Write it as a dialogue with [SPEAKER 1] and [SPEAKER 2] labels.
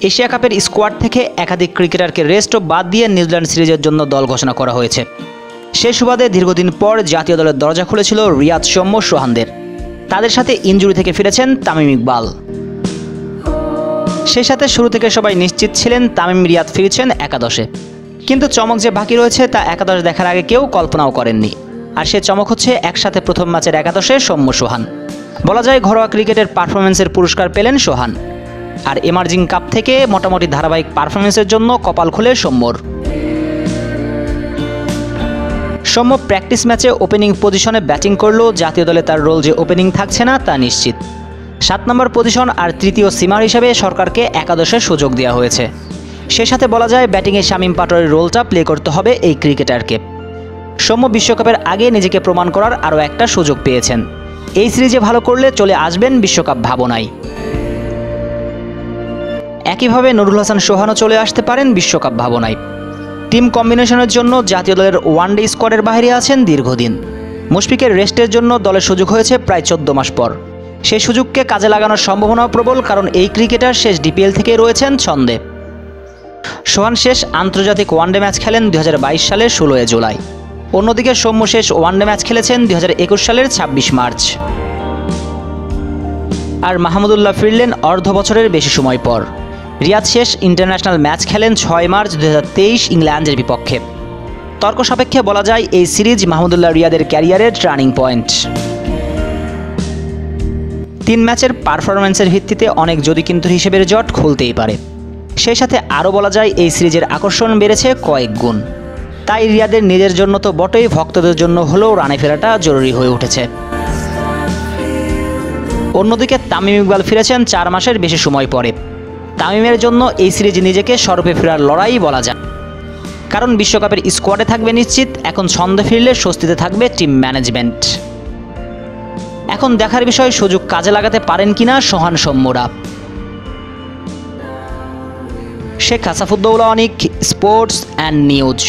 [SPEAKER 1] Asia কাপের squad থেকে একাধিক ক্রিকেটারকে রেস্ট ও বাদ দিয়ে নিউজিল্যান্ড সিরিজের জন্য দল ঘোষণা করা হয়েছে। সে সুবাদে দীর্ঘদিন পর জাতীয় দলের দরজা খুলেছিল রিয়াদ সৌম্য সোহানদের। তাদের সাথে ইনজুরি থেকে ফিরেছেন তামিম ইকবাল। সেই সাথে শুরু থেকে সবাই নিশ্চিত ছিলেন তামিম রিয়াদ ফিরছেন একাদশে। কিন্তু চমক যে বাকি রয়েছে তা একাদশ দেখার আগে কেউ কল্পনাও করেননি। আর সে চমক হচ্ছে একসাথে প্রথম ম্যাচের একাদশে সৌম্য সোহান। বলা যায় ঘরোয়া ক্রিকেটের পারফরমেন্সের পুরস্কার পেলেন সোহান। আর এমার্জিং কাপ থেকে মোটামুটি ধারাবাহিক পারফরমেন্সের জন্য কপাল খুলে সৌম্যর সৌম্য প্র্যাকটিস ম্যাচে ওপেনিং পজিশনে ব্যাটিং করলেও জাতীয় দলে তার রোল যে ওপেনিং থাকছে না, তা নিশ্চিত। সাত নম্বর পজিশন আর তৃতীয় সীমার হিসেবে সরকারকে একাদশের সুযোগ দেওয়া হয়েছে। সে সাথে বলা যায় ব্যাটিংয়ে শামীম পাটোয়ারির রোলটা প্লে করতে হবে এই ক্রিকেটারকে সৌম্য বিশ্বকাপের আগে নিজেকে প্রমাণ করার আরও একটা সুযোগ পেয়েছেন। এই সিরিজে ভালো করলে চলে আসবেন বিশ্বকাপ ভাবনায়। একইভাবে নুরুল হাসান সোহানও চলে আসতে পারেন বিশ্বকাপ ভাবনায়। টিম কম্বিনেশনের জন্য জাতীয় দলের ওয়ানডে স্কোয়াডের বাইরে আছেন দীর্ঘদিন। মুশফিকের রেস্টের জন্য দলের সুযোগ হয়েছে প্রায় চোদ্দ মাস পর। সেই সুযোগকে কাজে লাগানোর সম্ভাবনা প্রবল কারণ এই ক্রিকেটার শেষ ডিপিএল থেকে রয়েছেন ছন্দে। সোহান শেষ আন্তর্জাতিক ওয়ানডে ম্যাচ খেলেন দুই হাজার বাইশ সালের ষোলোই জুলাই। অন্যদিকে সৌম্য শেষ ওয়ানডে ম্যাচ খেলেছেন দুই হাজার একুশ সালের ছাব্বিশ মার্চ। আর মাহমুদুল্লাহ ফিরলেন অর্ধ বছরের বেশি সময় পর। রিয়াদ শেষ ইন্টারন্যাশনাল ম্যাচ খেলেন ছয় মার্চ দু হাজার তেইশ ইংল্যান্ডের বিপক্ষে। তর্ক সাপেক্ষে বলা যায়, এই সিরিজ মাহমুদুল্লাহ রিয়াদের ক্যারিয়ারের টার্নিং পয়েন্ট। তিন ম্যাচের পারফরম্যান্সের ভিত্তিতে অনেক যদি কিন্তু হিসেবের জট খুলতেই পারে। সেই সাথে আরও বলা যায়, এই সিরিজের আকর্ষণ বেড়েছে কয়েক গুণ। তাই রিয়াদের নিজের জন্য তো বটেই, ভক্তদের জন্য হলেও রানে ফেরাটা জরুরি হয়ে উঠেছে। অন্যদিকে তামিম ইকবাল ফিরেছেন চার মাসের বেশি সময় পরে। তামিমের জন্য এই সিরিজ নিজেকে সর্বে ফেরার লড়াই বলা যায়। কারণ বিশ্বকাপের স্কোয়াডে থাকবে নিশ্চিত, এখন ছন্দে ফিরলে স্বস্তিতে থাকবে টিম ম্যানেজমেন্ট। এখন দেখার বিষয়, সুযোগ কাজে লাগাতে পারেন কিনা Sohan সৌম্যরা। Sheikh Hasafuddaula Anik, sports and news.